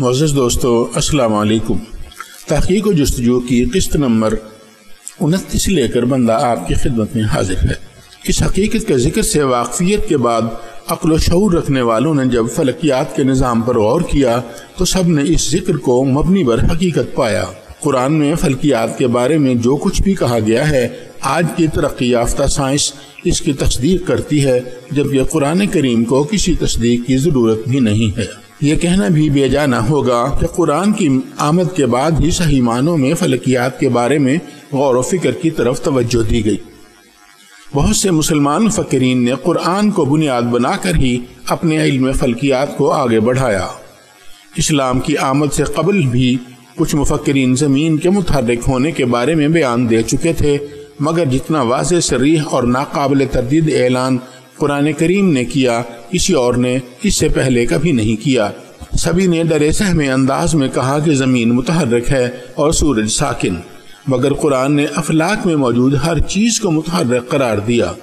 Moz दोस्तों, अस्सलाम वालेकुम। तहकीक जस्तजू की किस्त नंबर उनतीस लेकर बंदा आपकी खिदमत में हाजिर है। इस हकीकत के ज़िक्र से वाकफियत के बाद अक्ल शूर रखने वालों ने जब फलकियात के निज़ाम पर गौर किया तो सबने इस ज़िक्र को मबनी पर हकीकत पाया। कुरान में फलकियात के बारे में जो कुछ भी कहा गया है, आज की तरक्की याफ्ता साइंस इसकी तस्दीक करती है, जबकि कुरान करीम को किसी तस्दीक की ज़रूरत भी नहीं है। ये कहना भी बेजाना होगा कि कुरान की आमद के बाद ही सही मानों में फलकियात के बारे में गौर व फ़िक्र की तरफ़ तवज्जो दी गई। बहुत से मुसलमान फ़कीरीन ने कुरान को बुनियाद बनाकर ही अपने इल्म फलकियात को आगे बढ़ाया। इस्लाम की आमद से कबल भी कुछ मुफक्रीन ज़मीन के मुतहरक होने के बारे में बयान दे चुके थे, मगर जितना वाज शरीह और नाकबिल तरदीद ऐलान कुरान करीम ने किया, किसी और ने इससे पहले कभी नहीं किया। सभी ने डरे सहमे अंदाज में कहा कि ज़मीन मुतहरक है और सूरज साकिन। मगर कुरान ने अफलाक में मौजूद हर चीज़ को मुतहरक करार दिया।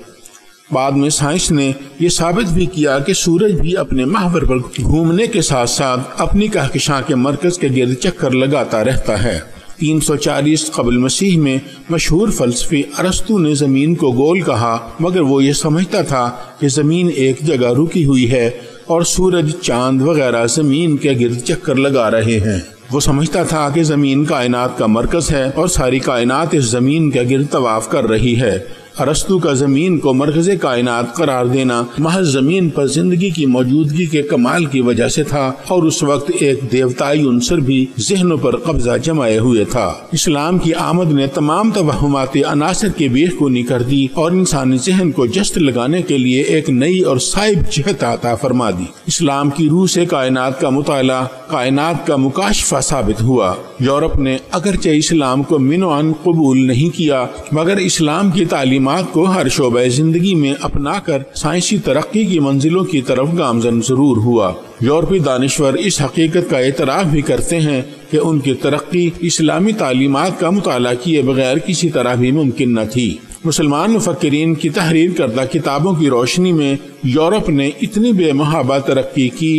बाद में साइंस ने यह साबित भी किया कि सूरज भी अपने महावर पर घूमने के साथ साथ अपनी कहकशां के मरकज के गिर्द चक्कर लगाता रहता है। 340 कबल मसीह में मशहूर फलसफी अरस्तु ने ज़मीन को गोल कहा, मगर वो ये समझता था कि ज़मीन एक जगह रुकी हुई है और सूरज, चाँद वगैरह ज़मीन के गिरद चक्कर लगा रहे हैं। वो समझता था कि ज़मीन कायनात का मरकज है और सारी कायनात इस ज़मीन के गिर्द तवाफ कर रही है। अरस्तु का ज़मीन को मरकज कायनात करार देना महज ज़मीन पर ज़िंदगी की मौजूदगी के कमाल की वजह से था और उस वक्त एक देवताई उनसर भी जहनों पर कब्जा जमाए हुए था। इस्लाम की आमद ने तमाम तवहमाती अनासर के बेखूनी कर दी और इंसानी जहन को जस्त लगाने के लिए एक नई और साइब जहत आता फरमा दी। इस्लाम की रूह से कायनात का मुताला, कायनात का मुकाशफा साबित हुआ। यूरोप ने अगरचे इस्लाम को मिनवान कबूल नहीं किया, मगर इस्लाम की तालीम तालीमत को हर शोब ज़िंदगी में अपना कर साइंसी तरक्की की मंजिलों की तरफ़ गामजन ज़रूर हुआ। यूरोपी दानश्वर इस हकीकत का एतराफ़ भी करते हैं कि उनकी तरक्की इस्लामी तालीमत का मुताला किए बगैर किसी तरह भी मुमकिन न थी। मुसलमान मुफक्रीन की तहरीर करदा किताबों की रोशनी में यूरोप ने इतनी बेमहाबा तरक्की की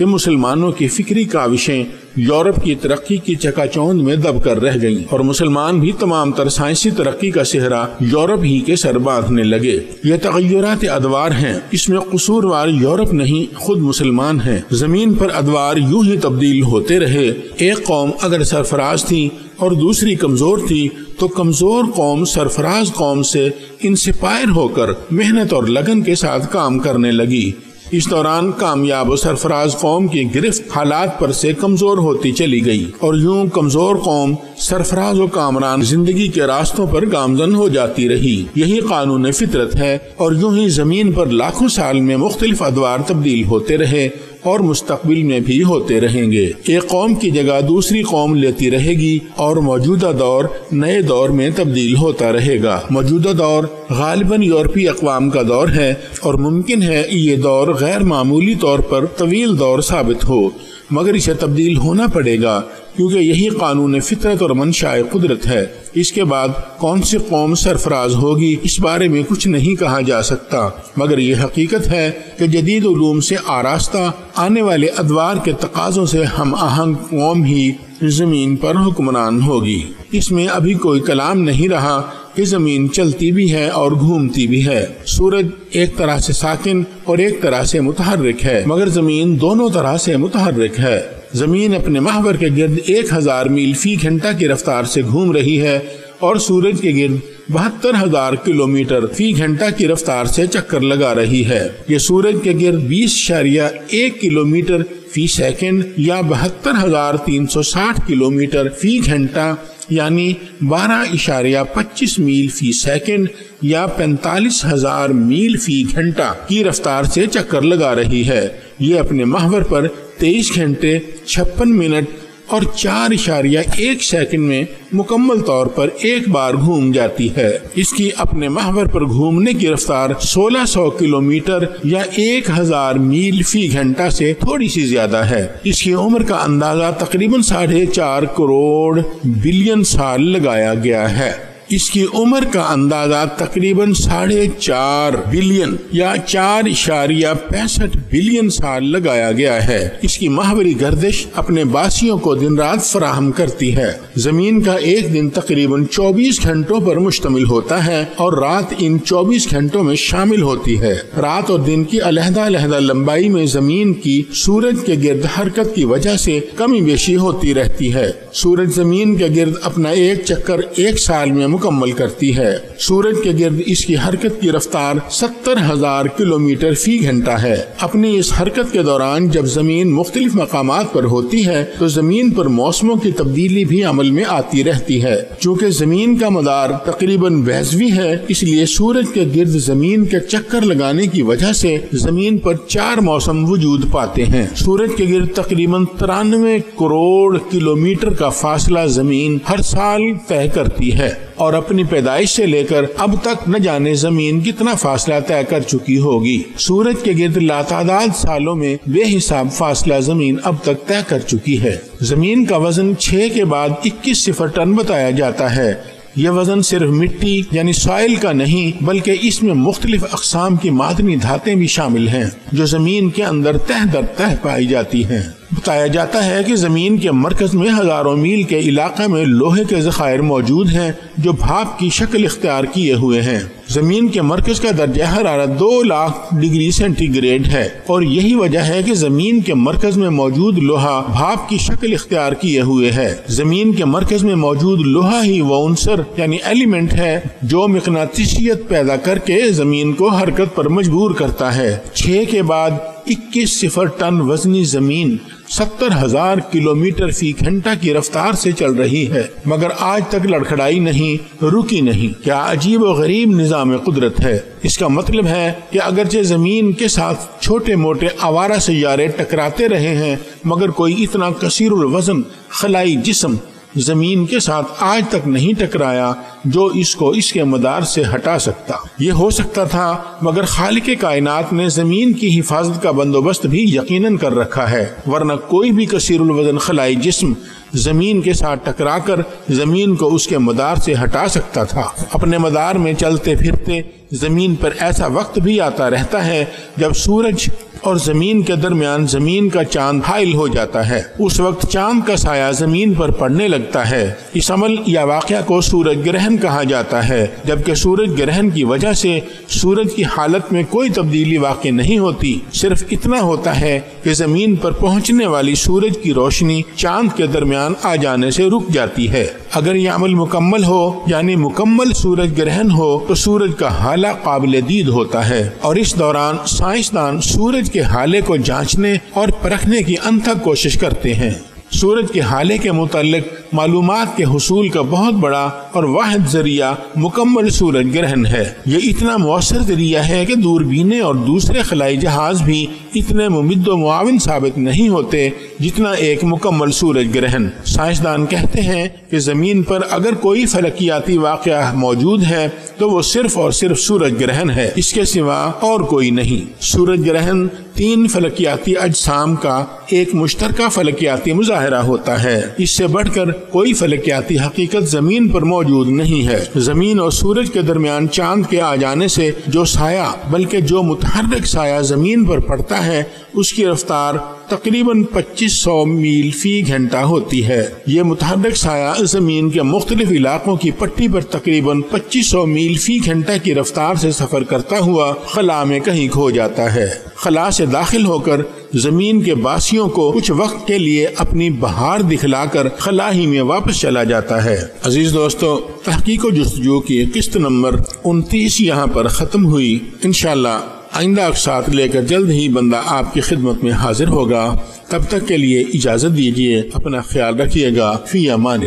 कि मुसलमानों की फिक्री काविशें यूरोप की तरक्की की चकाचौंध में दब कर रह गईं और मुसलमान भी तमाम तर साइंसी तरक्की का सेहरा यूरोप ही के सर बांधने लगे। ये तगैरत अदवार हैं। इसमें कसूरवार यूरोप नहीं, खुद मुसलमान हैं। ज़मीन पर अदवार यूँ ही तब्दील होते रहे। एक कौम अगर सरफराज थी और दूसरी कमज़ोर थी तो कमज़ोर कौम सरफराज कौम से इंस्पायर होकर मेहनत और लगन के साथ काम करने लगी। इस दौरान कामयाब सरफराज कौम की गिरफ्त हालात पर से कमज़ोर होती चली गई और यूँ कमज़ोर कौम सरफराज और कामरान ज़िंदगी के रास्तों पर गामजन हो जाती रही। यही कानून फितरत है और यूँ ही ज़मीन पर लाखों साल में मुख्तलिफ़ अदवार तब्दील होते रहे और मुस्तबिल में भी होते रहेंगे। एक कौम की जगह दूसरी कौम लेती रहेगी और मौजूदा दौर नए दौर में तब्दील होता रहेगा। मौजूदा दौर गालिबन यूरोपी अकवाम का दौर है और मुमकिन है ये दौर गैर मामूली तौर पर तवील दौर साबित हो। मगर इसे तब्दील होना पड़ेगा। क्योंकि यही कानून फितरत और मनशाए कुदरत है। इसके बाद कौन सी कौम सरफराज होगी, इस बारे में कुछ नहीं कहा जा सकता। मगर ये हकीकत है कि जदीद उलूम से आरास्ता आने वाले अदवार के तकाजों से हम आहंग कौम ही ज़मीन पर हुक्मरान होगी। इसमें अभी कोई कलाम नहीं रहा कि ज़मीन चलती भी है और घूमती भी है। सूरज एक तरह से साकिन और एक तरह से मुतहरक है, मगर ज़मीन दोनों तरह से मुतहरक है। ज़मीन अपने महवर के गिर्द एक हज़ार मील फ़ी घंटा की रफ्तार से घूम रही है और सूरज के गिर्द बहत्तर हज़ार किलोमीटर फ़ी घंटा की रफ्तार से चक्कर लगा रही है। ये सूरज के गिर्द बीस शरिया एक किलोमीटर फ़ी सेकंड या बहत्तर हज़ार तीन सौ साठ किलोमीटर फ़ी घंटा, यानी बारह इशारिया पच्चीस मील फ़ी सेकंड या पैंतालीस हज़ार मील फ़ी घंटा की रफ्तार से चक्कर लगा रही है। ये अपने महवर पर तेईस घंटे, छप्पन मिनट और चार इशारिया एक सेकंड में मुकम्मल तौर पर एक बार घूम जाती है। इसकी अपने महवर पर घूमने की रफ्तार 1600 किलोमीटर या 1000 मील फ़ी घंटा से थोड़ी सी ज़्यादा है। इसकी उम्र का अंदाज़ा तकरीबन साढ़े चार करोड़ बिलियन साल लगाया गया है। इसकी उम्र का अंदाज़ा तकरीबन साढ़े चार बिलियन या चार इशारिया पैंसठ बिलियन साल लगाया गया है। इसकी माहवरी गर्दिश अपने बासियों को दिन रात फराहम करती है। ज़मीन का एक दिन तकरीबन 24 घंटों पर मुश्तमिल होता है और रात इन 24 घंटों में शामिल होती है। रात और दिन की अलहदा अलहदा लंबाई में ज़मीन की सूरज के गिर्द हरकत की वजह से कमी बेशी होती रहती है। सूरज ज़मीन के गिर्द अपना एक चक्कर एक साल में मुकम्मल करती है। सूरज के गिर्द इसकी हरकत की रफ्तार सत्तर हज़ार किलोमीटर फ़ी घंटा है। अपनी इस हरकत के दौरान जब ज़मीन मुख्तलिफ़ मकाम पर होती है तो ज़मीन पर मौसमों की तब्दीली भी अमल में आती रहती है। चूँकि ज़मीन का मदार तकरीबन वैजवी है, इसलिए सूरज के गिर्द ज़मीन के चक्कर लगाने की वजह से ज़मीन पर चार मौसम वजूद पाते हैं। सूरज के गिर्द तकरीबन तिरानवे करोड़ किलोमीटर का फासला ज़मीन हर साल तय करती है और अपनी पैदाइश से लेकर अब तक न जाने ज़मीन कितना फासला तय कर चुकी होगी। सूरज के गिर्द लातादाद सालों में बेहिसाब फासला ज़मीन अब तक तय कर चुकी है। ज़मीन का वज़न छह के बाद इक्कीस सिफर टन बताया जाता है। यह वज़न सिर्फ़ मिट्टी, यानी सॉइल का नहीं, बल्कि इसमें मुख्तलिफ़ अकसाम की मादनी धातें भी शामिल हैं, जो ज़मीन के अंदर तह दर तह पाई जाती हैं। बताया जाता है कि ज़मीन के मरकज में हज़ारों मील के इलाके में लोहे के जखायर मौजूद हैं, जो भाप की शक्ल इख्तियार किए हुए हैं। ज़मीन के मरकज का दर्जा हरारत दो लाख डिग्री सेंटीग्रेड है। और यही वजह है कि ज़मीन के मरकज में मौजूद लोहा भाप की शक्ल इख्तियार किए हुए है। ज़मीन के मरकज में मौजूद लोहा ही वो अंसर यानी एलिमेंट है, जो मकनातीसियत पैदा करके ज़मीन को हरकत पर मजबूर करता है। छह के बाद इक्कीस सिफर टन वजनी ज़मीन सत्तर हज़ार किलोमीटर फ़ी घंटा की रफ्तार से चल रही है। मगर आज तक लड़खड़ाई नहीं, रुकी नहीं। क्या अजीब और गरीब निज़ाम कुदरत है। इसका मतलब है कि अगरचे ज़मीन के साथ छोटे मोटे आवारा सैारे टकराते रहे हैं, मगर कोई इतना कसीर वज़न, खलाई जिसम ज़मीन के साथ आज तक नहीं टकराया जो इसको इसके मदार से हटा सकता। ये हो सकता था, मगर खाल के कायनात ने ज़मीन की हिफाजत का बंदोबस्त भी यकीनन कर रखा है, वरना कोई भी कसीर वज़न खलाई जिस्म ज़मीन के साथ टकरा कर ज़मीन को उसके मदार से हटा सकता था। अपने मदार में चलते फिरते ज़मीन पर ऐसा वक्त भी आता रहता है जब सूरज और ज़मीन के दरमियान ज़मीन का चाँद हाइल हो जाता है। उस वक्त चाँद का साया ज़मीन पर पड़ने लगता है। इस अमल या वाक़ को सूरज ग्रहण कहा जाता है, जबकि सूरज ग्रहण की वजह से सूरज की हालत में कोई तब्दीली वाक़ नहीं होती। सिर्फ़ इतना होता है कि ज़मीन पर पहुँचने वाली सूरज की रोशनी चाँद के दरमियान आ जाने से रुक जाती है। अगर ये अमल मुकम्मल हो, यानी मुकम्मल सूरज ग्रहण हो तो सूरज का हाला काबिल दीद होता है। और इस दौरान साइंसदान सूरज के हाले को जांचने और परखने की अंथक कोशिश करते हैं। सूरज के हाले के मुतालिक मालूम के हसूल का बहुत बड़ा और वाद ज़रिया मुकम्मल सूरज ग्रहण है। ये इतना मौसर ज़रिया है कि दूरबीने और दूसरे खलाई जहाज़ भी इतने मुमिद मुआवन साबित नहीं होते जितना एक मुकम्मल सूरज ग्रहण साइंसदान कहते हैं कि ज़मीन पर अगर कोई फलकियाती वाक़ मौजूद है तो वो सिर्फ़ और सिर्फ़ सूरज ग्रहण है। इसके सिवा और कोई नहीं। सूरज ग्रहण तीन फलकियाती अजसाम का एक मुश्तर फलकियाती मुजाहरा होता है। इससे बढ़कर कोई फलकियाती हकीकत ज़मीन पर मौजूद नहीं है। ज़मीन और सूरज के दरमियान चाँद के आ जाने से जो साया, बल्कि जो मुतहरक साया ज़मीन पर पड़ता है, उसकी रफ्तार तकरीबन 2500 मील फ़ी घंटा होती है। ये मुतहरक साया ज़मीन के मुख्तलिफ़ इलाकों की पट्टी पर तकरीबन 2500 मील फ़ी घंटा की रफ्तार से सफ़र करता हुआ खला में कहीं खो जाता है। खला से दाखिल होकर ज़मीन के बासियों को कुछ वक्त के लिए अपनी बहार दिखलाकर खलाही में वापस चला जाता है। अज़ीज़ दोस्तों, तहकीक जस्तजू की किस्त नंबर उनतीस यहाँ पर ख़त्म हुई। इनशाला आइंदा साथ लेकर जल्द ही बंदा आपकी खिदमत में हाजिर होगा। तब तक के लिए इजाज़त दीजिए, अपना ख्याल रखिएगा। फ़ी अमान